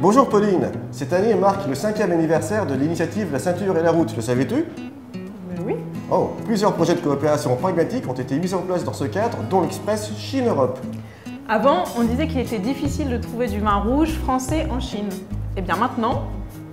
Bonjour Pauline, cette année marque le cinquième anniversaire de l'initiative La ceinture et la route, le savais-tu? Oui. Oh, plusieurs projets de coopération pragmatique ont été mis en place dans ce cadre, dont l'Express Chine-Europe. Avant, on disait qu'il était difficile de trouver du vin rouge français en Chine. Et bien maintenant,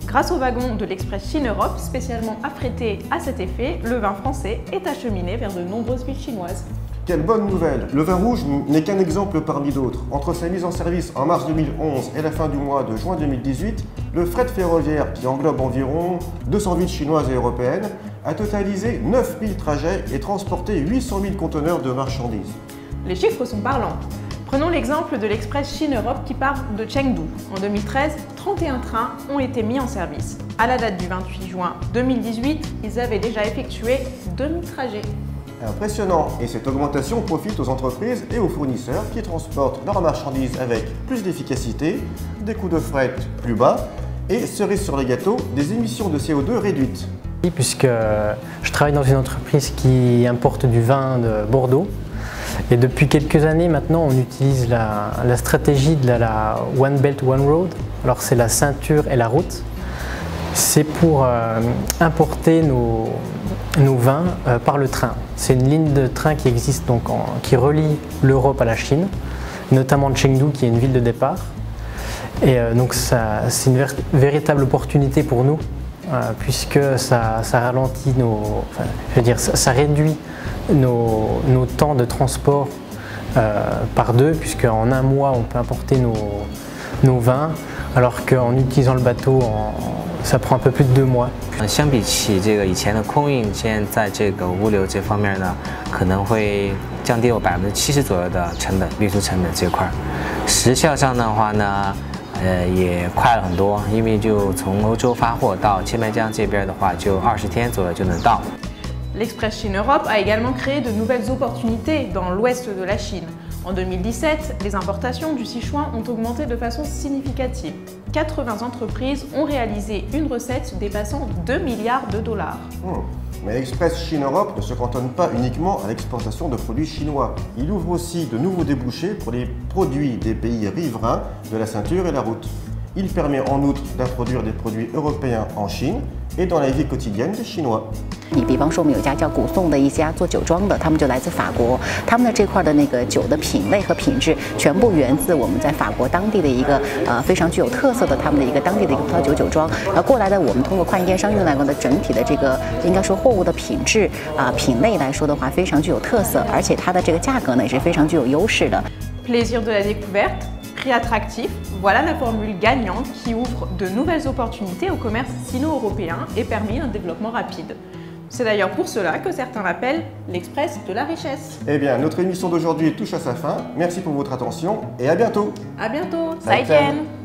grâce au wagon de l'Express Chine-Europe, spécialement affrété à cet effet, le vin français est acheminé vers de nombreuses villes chinoises. Quelle bonne nouvelle Le vin rouge n'est qu'un exemple parmi d'autres. Entre sa mise en service en mars 2011 et la fin du mois de juin 2018, le fret ferroviaire, qui englobe environ 200 villes chinoises et européennes, a totalisé 9000 trajets et transporté 800 000 conteneurs de marchandises. Les chiffres sont parlants. Prenons l'exemple de l'express Chine-Europe qui part de Chengdu. En 2013, 31 trains ont été mis en service. À la date du 28 juin 2018, ils avaient déjà effectué 2000 trajets. Impressionnant Et cette augmentation profite aux entreprises et aux fournisseurs qui transportent leurs marchandises avec plus d'efficacité, des coûts de fret plus bas et, cerise sur les gâteaux, des émissions de CO2 réduites. Puisque je travaille dans une entreprise qui importe du vin de Bordeaux et depuis quelques années maintenant on utilise la, stratégie de la, One Belt One Road. Alors c'est la ceinture et la route. C'est pour euh, importer nos, nos vins euh, par le train. C'est une ligne de train qui existe donc qui relie l'Europe à la Chine, notamment Chengdu qui est une ville de départ. Et euh, donc c'est une véritable opportunité pour nous puisque ça, ralentit nos, je veux dire, ça, réduit nos, temps de transport par deux, puisque en un mois on peut importer nos, nos vins, alors qu'en utilisant le bateau en, ça prend un peu plus de deux mois. 相比起这个以前的空运，现在在这个物流这方面呢，可能会降低了百分之七十左右的成本，运输成本这块儿。时效上的话呢，呃，也快了很多，因为就从欧洲发货到千白江这边的话，就二十天左右就能到。L'Express Chine Europe a également créé de nouvelles opportunités dans l'ouest de la Chine. En 2017, les importations du Sichuan ont augmenté de façon significative. 80 entreprises ont réalisé une recette dépassant 2 milliards de dollars. Hmm. Mais l'Express Chine-Europe ne se cantonne pas uniquement à l'exportation de produits chinois. Il ouvre aussi de nouveaux débouchés pour les produits des pays riverains de la ceinture et la route. Il permet en outre d'introduire des produits européens en Chine 你比方说，我们有一家叫古颂的一家做酒庄的，他们就来自法国，他们的这块的那个酒的品类和品质全部源自我们在法国当地的一个呃非常具有特色的他们的一个当地的一个葡萄酒酒庄。然后过来的，我们通过跨境电商运来过的整体的这个应该说货物的品质啊品类来说的话，非常具有特色，而且它的这个价格呢也是非常具有优势的。please 用对你 prix attractif, voilà la formule gagnante qui ouvre de nouvelles opportunités au commerce sino-européen et permet un développement rapide. C'est d'ailleurs pour cela que certains l'appellent l'express de la richesse. Eh bien, notre émission d'aujourd'hui touche à sa fin. Merci pour votre attention et à bientôt. À bientôt. Zaijian.